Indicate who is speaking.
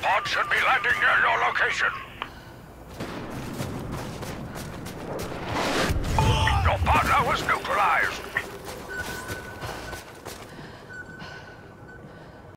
Speaker 1: Pod should be landing near your location.